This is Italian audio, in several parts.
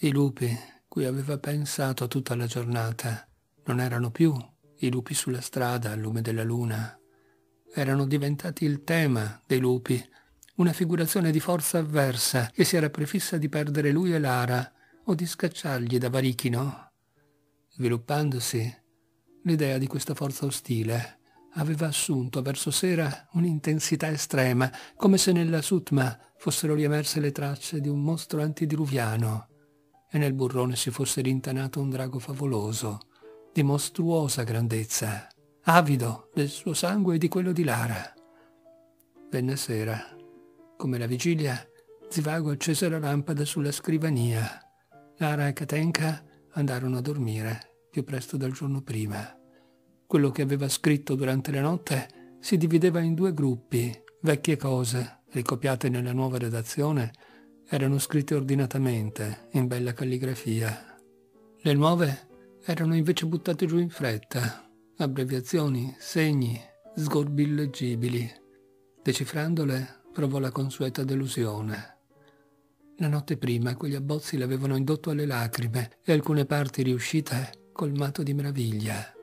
I lupi, cui aveva pensato tutta la giornata, non erano più i lupi sulla strada al lume della luna. Erano diventati il tema dei lupi, una figurazione di forza avversa che si era prefissa di perdere lui e Lara o di scacciargli da Varichino. Sviluppandosi, l'idea di questa forza ostile aveva assunto verso sera un'intensità estrema, come se nella Sutma fossero riemerse le tracce di un mostro antidiluviano e nel burrone si fosse rintanato un drago favoloso, di mostruosa grandezza, avido del suo sangue e di quello di Lara. Venne sera. Come la vigilia, Zivago accese la lampada sulla scrivania. Lara e Katenka andarono a dormire più presto del giorno prima. Quello che aveva scritto durante la notte si divideva in due gruppi, vecchie cose, ricopiate nella nuova redazione, erano scritte ordinatamente, in bella calligrafia. Le nuove erano invece buttate giù in fretta, abbreviazioni, segni, sgorbi illeggibili. Decifrandole provò la consueta delusione. La notte prima quegli abbozzi l'avevano indotto alle lacrime e alcune parti riuscite colmato di meraviglia.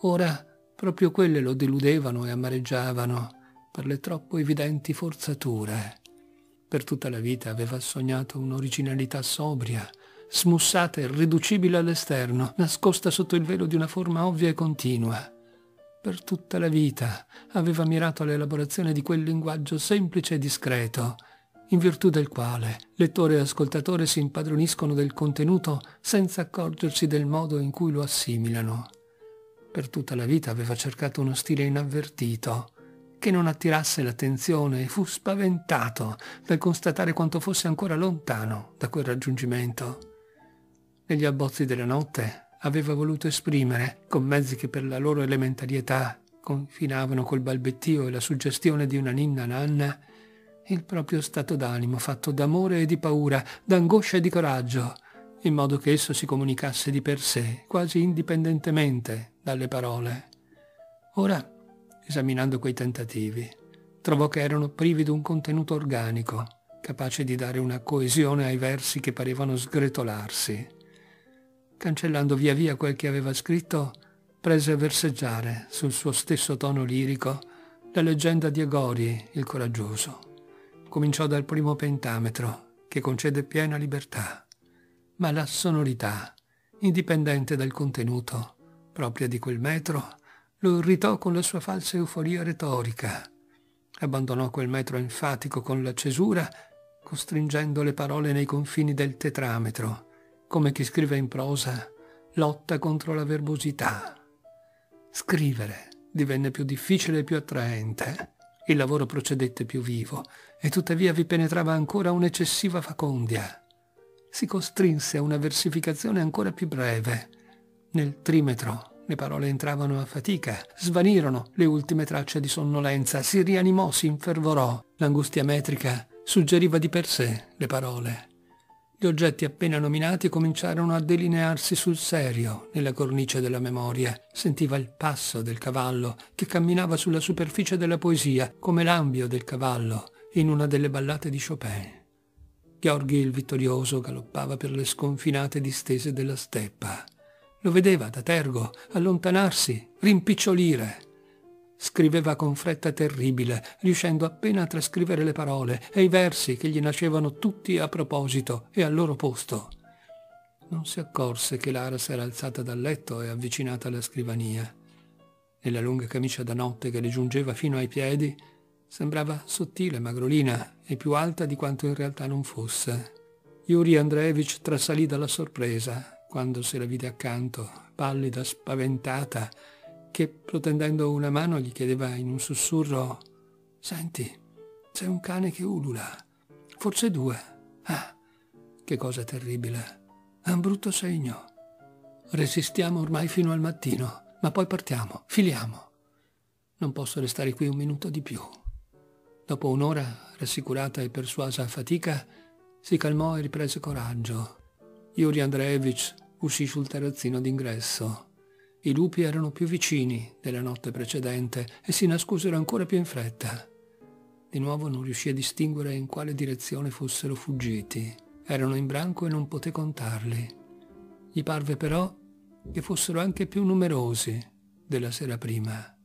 Ora proprio quelle lo deludevano e amareggiavano per le troppo evidenti forzature. Per tutta la vita aveva sognato un'originalità sobria, smussata e riducibile all'esterno, nascosta sotto il velo di una forma ovvia e continua. Per tutta la vita aveva mirato all'elaborazione di quel linguaggio semplice e discreto, in virtù del quale lettore e ascoltatore si impadroniscono del contenuto senza accorgersi del modo in cui lo assimilano. Per tutta la vita aveva cercato uno stile inavvertito, che non attirasse l'attenzione e fu spaventato dal constatare quanto fosse ancora lontano da quel raggiungimento. Negli abbozzi della notte aveva voluto esprimere, con mezzi che per la loro elementarietà confinavano col balbettio e la suggestione di una ninna nanna, il proprio stato d'animo fatto d'amore e di paura, d'angoscia e di coraggio, in modo che esso si comunicasse di per sé, quasi indipendentemente dalle parole. Ora esaminando quei tentativi, trovò che erano privi di un contenuto organico, capace di dare una coesione ai versi che parevano sgretolarsi. Cancellando via via quel che aveva scritto, prese a verseggiare sul suo stesso tono lirico la leggenda di Agori, il coraggioso. Cominciò dal primo pentametro, che concede piena libertà, ma la sonorità, indipendente dal contenuto, propria di quel metro, lo irritò con la sua falsa euforia retorica. Abbandonò quel metro enfatico con la cesura, costringendo le parole nei confini del tetrametro, come chi scrive in prosa lotta contro la verbosità. Scrivere divenne più difficile e più attraente. Il lavoro procedette più vivo e tuttavia vi penetrava ancora un'eccessiva facondia. Si costrinse a una versificazione ancora più breve. Nel trimetro le parole entravano a fatica, svanirono le ultime tracce di sonnolenza, si rianimò, si infervorò. L'angustia metrica suggeriva di per sé le parole. Gli oggetti appena nominati cominciarono a delinearsi sul serio nella cornice della memoria. Sentiva il passo del cavallo che camminava sulla superficie della poesia, come l'ambio del cavallo in una delle ballate di Chopin. Gheorghi il vittorioso galoppava per le sconfinate distese della steppa. Lo vedeva da tergo allontanarsi, rimpicciolire. Scriveva con fretta terribile, riuscendo appena a trascrivere le parole e i versi che gli nascevano tutti a proposito e al loro posto. Non si accorse che Lara s'era alzata dal letto e avvicinata alla scrivania. Nella lunga camicia da notte che le giungeva fino ai piedi, sembrava sottile, magrolina e più alta di quanto in realtà non fosse. Yuri Andreevich trasalì dalla sorpresa quando se la vide accanto, pallida, spaventata, che protendendo una mano gli chiedeva in un sussurro Senti, c'è un cane che ulula, forse due. Ah, che cosa terribile. È un brutto segno. Resistiamo ormai fino al mattino, ma poi partiamo, filiamo. Non posso restare qui un minuto di più. Dopo un'ora, rassicurata e persuasa a fatica, si calmò e riprese coraggio. Yuri Andreevich uscì sul terrazzino d'ingresso. I lupi erano più vicini della notte precedente e si nascosero ancora più in fretta. Di nuovo non riuscì a distinguere in quale direzione fossero fuggiti. Erano in branco e non poté contarli. Gli parve però che fossero anche più numerosi della sera prima.